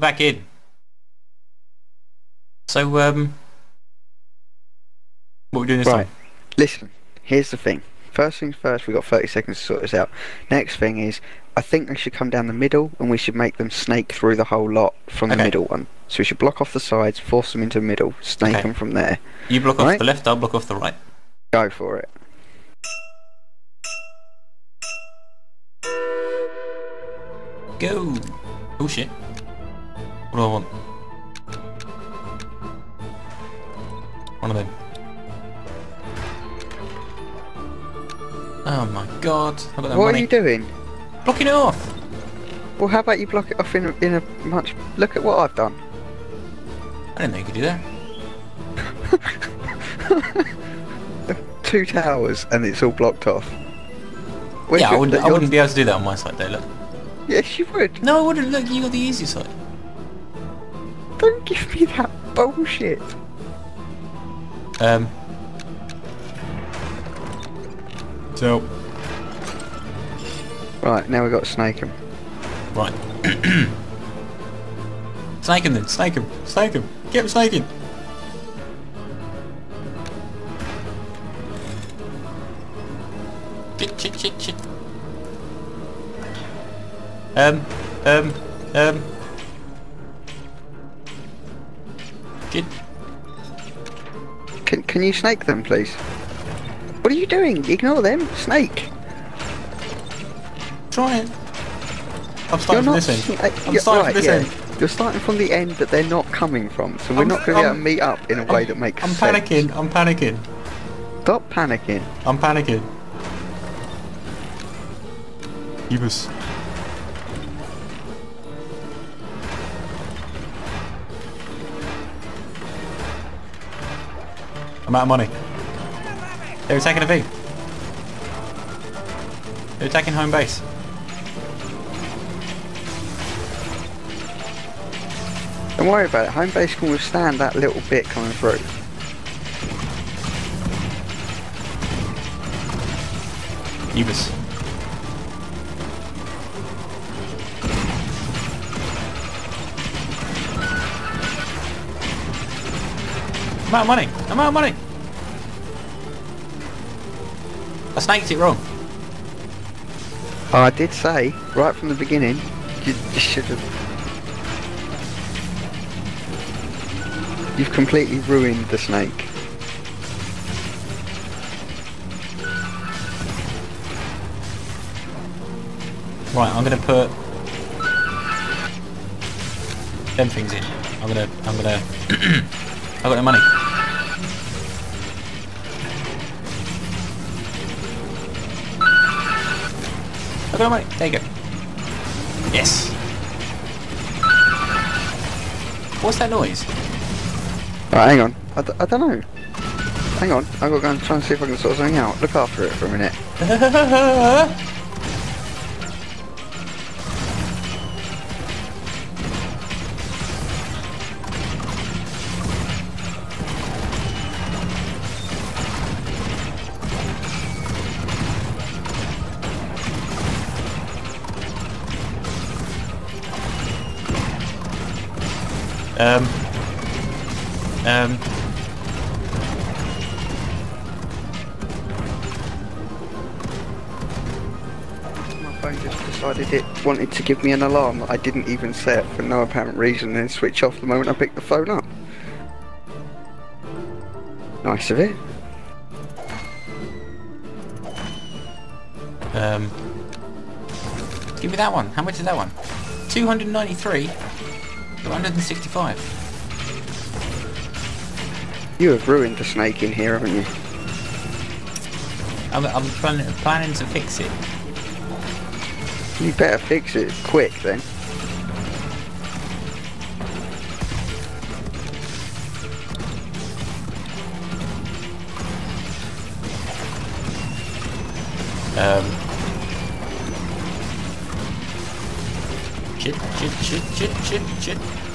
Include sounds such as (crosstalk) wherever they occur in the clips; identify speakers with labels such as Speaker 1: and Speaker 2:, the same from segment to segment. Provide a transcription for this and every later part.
Speaker 1: back in. So, um, what are we doing this
Speaker 2: Right.
Speaker 1: time?
Speaker 2: Listen, here's the thing. First things first, we've got 30 seconds to sort this out. Next thing is, I think they should come down the middle and we should make them snake through the whole lot from the middle one. So we should block off the sides, force them into the middle, snake
Speaker 1: Okay.
Speaker 2: them from there.
Speaker 1: You block off the left, I'll block off the right.
Speaker 2: Go for it.
Speaker 1: Go! Oh shit. What do I want? One of them. Oh my god.
Speaker 2: What
Speaker 1: money.
Speaker 2: are you doing?
Speaker 1: Blocking it off!
Speaker 2: Well, how about you block it off in a, in a much... Look at what I've done.
Speaker 1: I didn't know you could do that. (laughs)
Speaker 2: Two towers and it's all blocked off. Where's
Speaker 1: yeah, I wouldn't, I wouldn't be able to do that on my side though, look.
Speaker 2: Yes, you would.
Speaker 1: No, I wouldn't. Look, you got the easy side.
Speaker 2: Don't give me that bullshit.
Speaker 1: Um. So.
Speaker 2: Right, now we've got to snake him.
Speaker 1: Right. (clears throat) snake him then. Snake him. Snake him. Get him snaking. Um, um, um.
Speaker 2: Can, you snake them, please? What are you doing? Ignore them. Snake.
Speaker 1: Try it. I'm starting from this end. I'm starting
Speaker 2: right,
Speaker 1: from this
Speaker 2: yeah.
Speaker 1: end.
Speaker 2: You're starting from the end that they're not coming from, so we're
Speaker 1: I'm-
Speaker 2: not going to be able to meet up in a way that makes sense.
Speaker 1: I'm
Speaker 2: sense.
Speaker 1: panicking. I'm panicking.
Speaker 2: Stop panicking.
Speaker 1: I'm panicking. Ubus. I'm out of money. They're attacking a V. They're attacking home base.
Speaker 2: Don't worry about it. Home base can withstand that little bit coming through.
Speaker 1: Ubus. I'm out of money. I'm out of money. I snaked it wrong.
Speaker 2: I did say right from the beginning. You, you should have. You've completely ruined the snake.
Speaker 1: Right, I'm gonna put them things in. I'm gonna, I'm gonna, (clears throat) I got no money. I got no money. There you go. Yes. What's that noise?
Speaker 2: Right, hang on. I, d- I don't know. Hang on. I've got to go and try and see if I can sort something out. Look after it for a minute. (laughs) phone just decided it wanted to give me an alarm that I didn't even set for no apparent reason and switch off the moment I picked the phone up. Nice of it.
Speaker 1: Um. Give me that one. How much is that one? 293 to 165.
Speaker 2: You have ruined the snake in here, haven't you?
Speaker 1: I'm, I'm planning, planning to fix it.
Speaker 2: You better fix it quick then.
Speaker 1: Um. Shit, shit, shit, shit, shit, shit.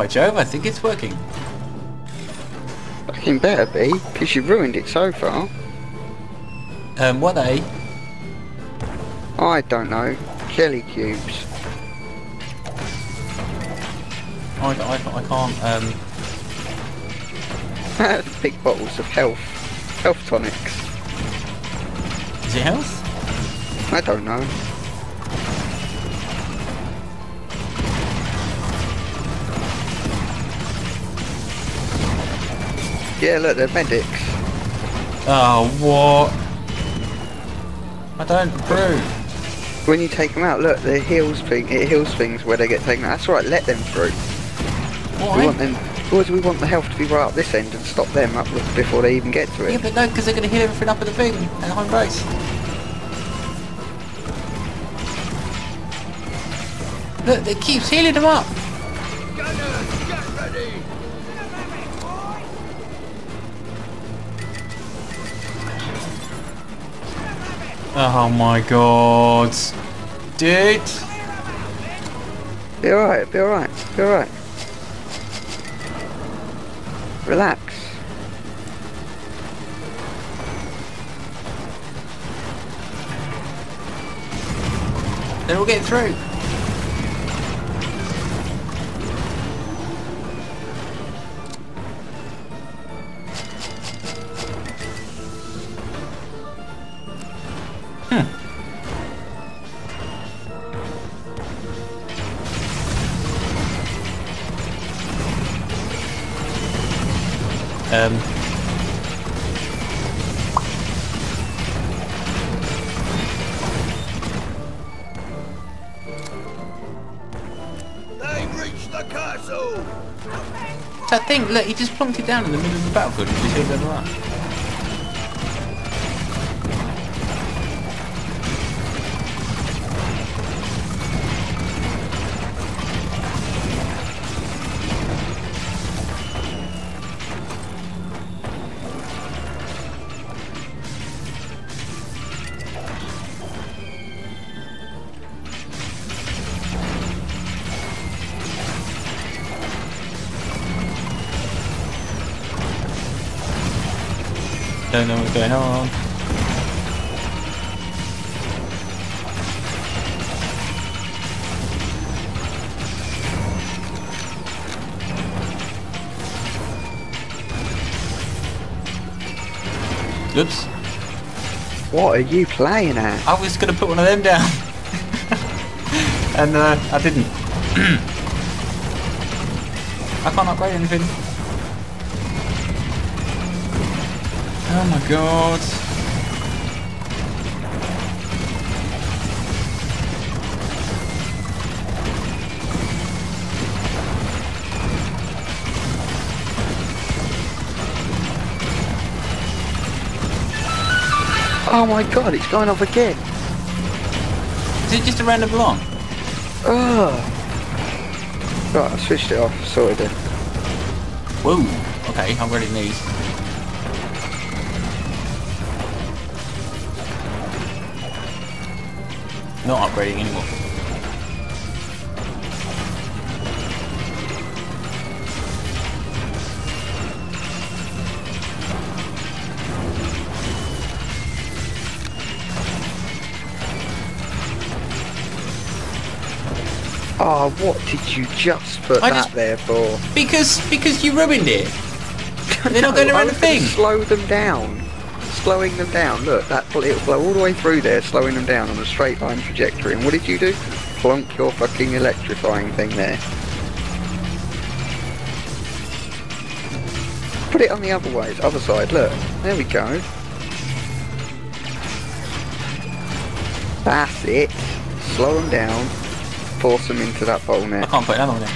Speaker 1: By Jove, I think it's working.
Speaker 2: Fucking better be, because you ruined it so far.
Speaker 1: Um, what they?
Speaker 2: I don't know. Jelly cubes.
Speaker 1: I, I, I can't, um, (laughs)
Speaker 2: Big bottles of health. Health tonics.
Speaker 1: is it health?
Speaker 2: I don't know. Yeah, look, they're medics.
Speaker 1: Oh, what? I don't approve.
Speaker 2: When you take them out, look, the heals thing, it heals things where they get taken out. That's right, let them through. We want them, because we want the health to be right up this end and stop them up before they even get to
Speaker 1: Yeah, but no, because they're going to hit everything up at the thing, at home base. Look, it keeps healing them up. Oh my god. Dude.
Speaker 2: Be alright, be alright, be alright. Relax.
Speaker 1: Then we'll get through. Um.
Speaker 3: They've reached the castle!
Speaker 1: That thing, look, he just plonked it down in the middle of the battlefield and just everyone Don't know what's going on. Oops.
Speaker 2: What are you playing at?
Speaker 1: I was gonna put one of them down. (laughs) and uh, I didn't. (clears throat) I can't upgrade anything. Oh my god.
Speaker 2: Oh my god, it's going off again.
Speaker 1: Is it just a random alarm?
Speaker 2: Oh. Right, I switched it off, sorted it.
Speaker 1: Whoa. Okay, I'm ready these. Not upgrading anymore.
Speaker 2: Oh, what did you just put
Speaker 1: I
Speaker 2: that
Speaker 1: just-
Speaker 2: there for?
Speaker 1: Because because you ruined it. They're not (laughs) going
Speaker 2: No, I
Speaker 1: around the thing.
Speaker 2: Slow them down. Slowing them down. Look, that it'll flow all the way through there, slowing them down on a straight line trajectory. And what did you do? Plonk your fucking electrifying thing there. Put it on the other way, other side. Look, there we go. That's it. Slow them down. Force them into that bowl
Speaker 1: I can't put another one in.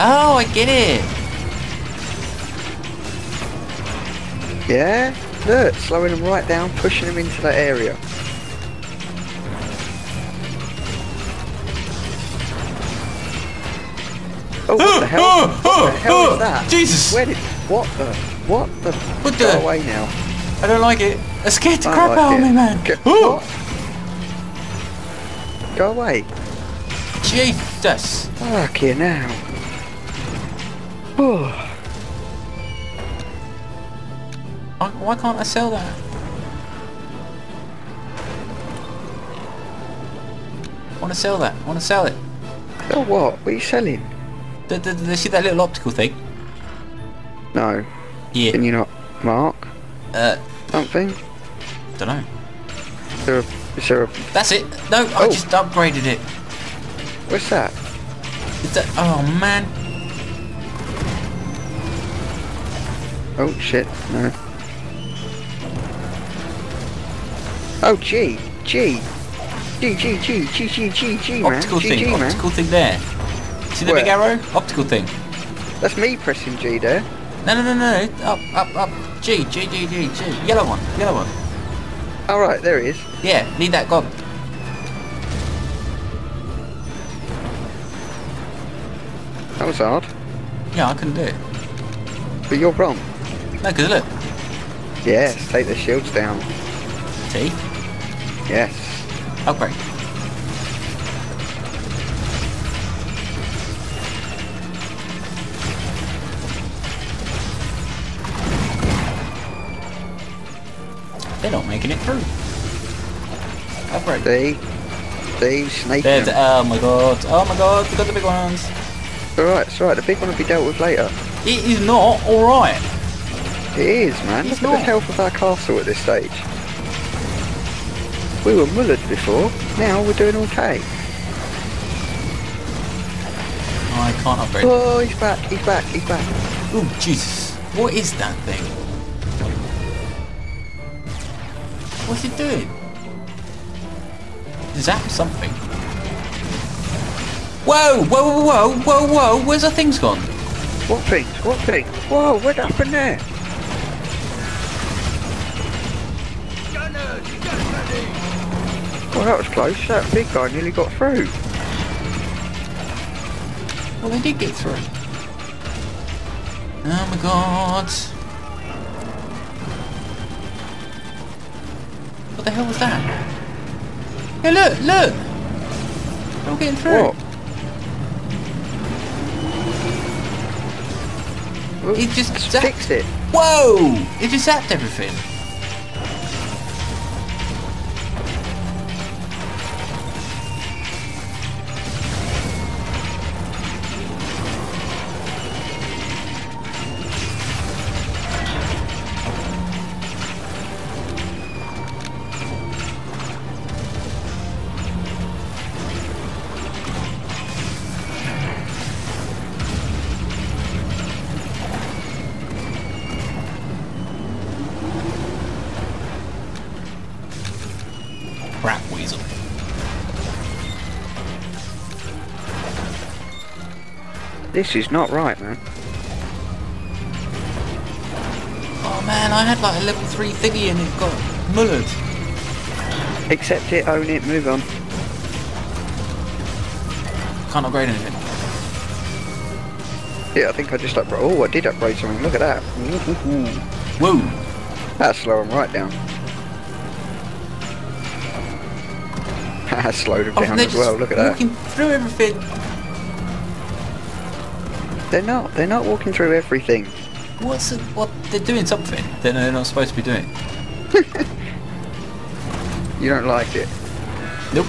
Speaker 1: Oh, I get it.
Speaker 2: Yeah? Look, slowing them right down, pushing them into that area. Oh, what the hell?
Speaker 1: Oh,
Speaker 2: what the hell
Speaker 1: oh,
Speaker 2: is that?
Speaker 1: Jesus!
Speaker 2: Where did... What the... What the...
Speaker 1: What
Speaker 2: Go
Speaker 1: the-
Speaker 2: away now.
Speaker 1: I don't like it. It scared the crap
Speaker 2: like
Speaker 1: out of me, man. Oh.
Speaker 2: Go away.
Speaker 1: Jesus.
Speaker 2: Fucking hell. (sighs) Oh,
Speaker 1: Why, why can't I sell that? I want to sell that. I want to sell it.
Speaker 2: oh what? What are you selling?
Speaker 1: The, the, the, see that little optical thing?
Speaker 2: No.
Speaker 1: Yeah.
Speaker 2: Can you not mark
Speaker 1: Uh,
Speaker 2: something?
Speaker 1: don't know.
Speaker 2: Is there a... Is there a...
Speaker 1: That's it. No, I
Speaker 2: Oh.
Speaker 1: just upgraded it.
Speaker 2: What's that?
Speaker 1: Is that? Oh man.
Speaker 2: Oh shit, no. Oh, gee, gee. Gee, gee, gee, gee, gee, gee, gee, man.
Speaker 1: Optical thing,
Speaker 2: gee,
Speaker 1: optical thing there. See the
Speaker 2: Where?
Speaker 1: big arrow? Optical thing.
Speaker 2: That's me pressing G there.
Speaker 1: No, no, no, no, up, up, up. G, G, G, G, G. Yellow one, yellow one.
Speaker 2: Alright, oh, there it is.
Speaker 1: Yeah, need that gone.
Speaker 2: That was hard.
Speaker 1: Yeah, I couldn't do it.
Speaker 2: But you're wrong.
Speaker 1: No, because look.
Speaker 2: Yes, take the shields down.
Speaker 1: See?
Speaker 2: Yes.
Speaker 1: Upgrade. They're not making it through. Upgrade.
Speaker 2: See, see, snake. Them.
Speaker 1: oh my god, oh my god, we got the big ones.
Speaker 2: All right, it's all right. The big one will be dealt with later.
Speaker 1: It is not alright.
Speaker 2: It is, man.
Speaker 1: It's
Speaker 2: Look at the health of our castle at this stage. We were mullered before. Now we're doing okay.
Speaker 1: Oh, I can't upgrade.
Speaker 2: Oh, he's back. He's back. He's back.
Speaker 1: Oh, Jesus. What is that thing? What's it doing? Zap something. Whoa, whoa, whoa, whoa, whoa, whoa, where's the things gone?
Speaker 2: What things? What thing? Whoa, what happened there? Well, that was close. That big guy nearly got through.
Speaker 1: Well, they did get through. Oh my god. What the hell was that? Hey, look, look! They're all getting through.
Speaker 2: What?
Speaker 1: He just zapped-
Speaker 2: fix it.
Speaker 1: Whoa! It just zapped everything.
Speaker 2: This is not right, man.
Speaker 1: Oh man, I had like a level 3 thingy and it got mullered.
Speaker 2: Accept it, own it, move on.
Speaker 1: Can't upgrade anything.
Speaker 2: Yeah, I think I just upgrade. Oh, I did upgrade something. Look at that. (laughs)
Speaker 1: Whoa!
Speaker 2: That's slow him right down. (laughs) That slowed him
Speaker 1: Oh,
Speaker 2: down as well. Look at that.
Speaker 1: walking through everything.
Speaker 2: They're not. They're not walking through everything.
Speaker 1: What's it? What? They're doing something that they're not supposed to be doing. (laughs)
Speaker 2: You don't like it.
Speaker 1: Nope.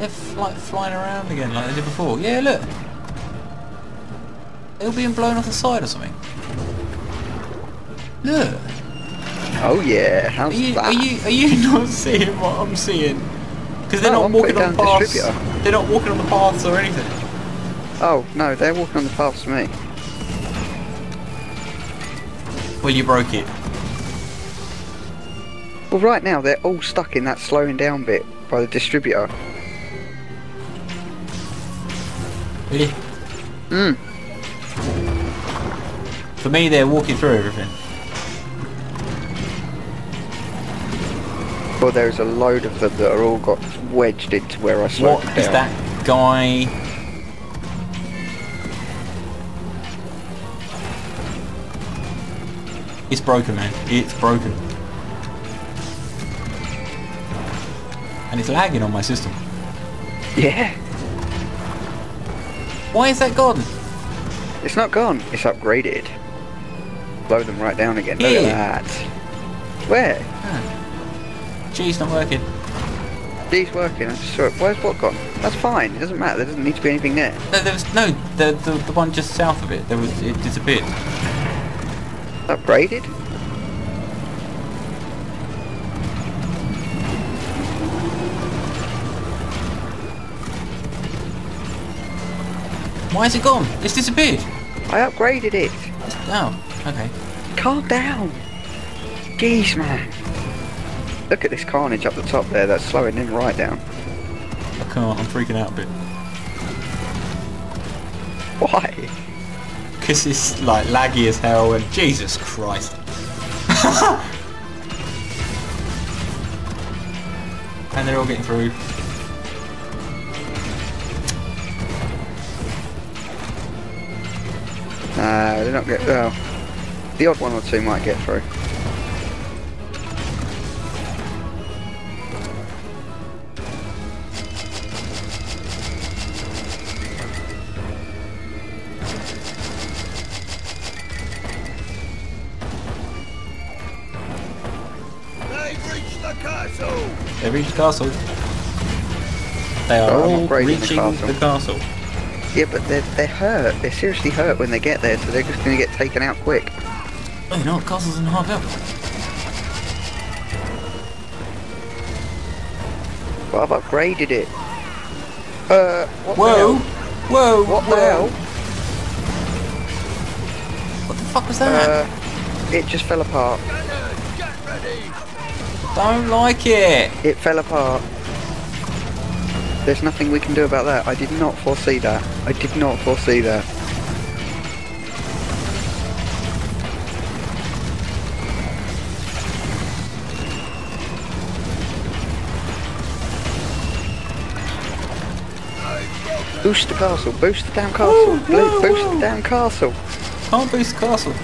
Speaker 1: They're like flying around again like they did before. Yeah, look. They're being blown off the side or something. Look.
Speaker 2: Oh yeah. How's
Speaker 1: Are you,
Speaker 2: that?
Speaker 1: are you are you (laughs) not seeing what I'm seeing? Because they're
Speaker 2: No,
Speaker 1: not
Speaker 2: I'm
Speaker 1: walking on
Speaker 2: down
Speaker 1: paths. They're not walking on the paths or anything.
Speaker 2: Oh no, they're walking on the path to me.
Speaker 1: Well, you broke it.
Speaker 2: Well, right now they're all stuck in that slowing down bit by the distributor.
Speaker 1: Really?
Speaker 2: Hmm.
Speaker 1: For me, they're walking through everything.
Speaker 2: Well, there's a load of them that are all got wedged into where I slowed
Speaker 1: What
Speaker 2: them
Speaker 1: is
Speaker 2: down.
Speaker 1: that guy? It's broken, man. It's broken. And it's lagging on my system.
Speaker 2: Yeah.
Speaker 1: Why is that gone?
Speaker 2: It's not gone. It's upgraded. Blow them right down again. Look
Speaker 1: Yeah.
Speaker 2: at that. Where? Ah.
Speaker 1: Gee, it's not working.
Speaker 2: These working. I just saw it. Where's what gone? That's fine. It doesn't matter. There doesn't need to be anything there.
Speaker 1: No, there was no the, the the one just south of it. There was it disappeared.
Speaker 2: Upgraded?
Speaker 1: Why is it gone? It's disappeared.
Speaker 2: I upgraded it.
Speaker 1: Oh, okay.
Speaker 2: Calm down. Geez, man. Look at this carnage up the top there. That's slowing him right down.
Speaker 1: I can't. I'm freaking out a bit.
Speaker 2: Why?
Speaker 1: Cause it's like laggy as hell and Jesus Christ. (laughs) and they're all getting through.
Speaker 2: Nah, they're not get. Well, the odd one or two might get through.
Speaker 1: They reached the castle. They are
Speaker 2: Oh,
Speaker 1: all
Speaker 2: upgrading the
Speaker 1: reaching
Speaker 2: castle.
Speaker 1: the castle.
Speaker 2: Yeah, but they're they're hurt. They're seriously hurt when they get there, so they're just gonna get taken out quick.
Speaker 1: Oh, you know what? Castle's in half health.
Speaker 2: But I've upgraded it. Uh, what
Speaker 1: Whoa!
Speaker 2: the hell?
Speaker 1: Whoa!
Speaker 2: What
Speaker 1: whoa.
Speaker 2: the hell?
Speaker 1: What the fuck was that?
Speaker 2: Uh, it just fell apart.
Speaker 3: Gunners, get ready!
Speaker 1: Don't like it.
Speaker 2: It fell apart. There's nothing we can do about that. I did not foresee that. I did not foresee that. Boost the castle, boost the damn castle,
Speaker 1: Woo,
Speaker 2: Blue,
Speaker 1: woo,
Speaker 2: boost the damn castle.
Speaker 1: Can't boost the castle.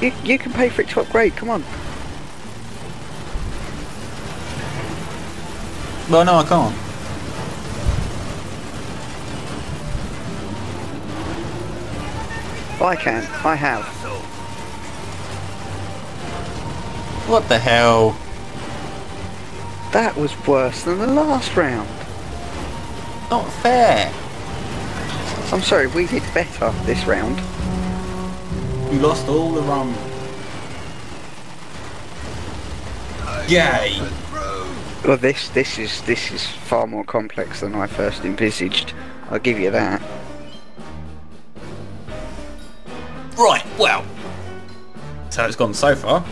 Speaker 2: You, you can pay for it to upgrade, come on.
Speaker 1: Well, no, I can't.
Speaker 2: I can, I have.
Speaker 1: What the hell?
Speaker 2: That was worse than the last round.
Speaker 1: Not fair.
Speaker 2: I'm sorry, we did better this round.
Speaker 1: You lost all the rum. Yay!
Speaker 2: Well, this this is this is far more complex than I first envisaged. I'll give you that.
Speaker 1: Right, well. So it's gone so far.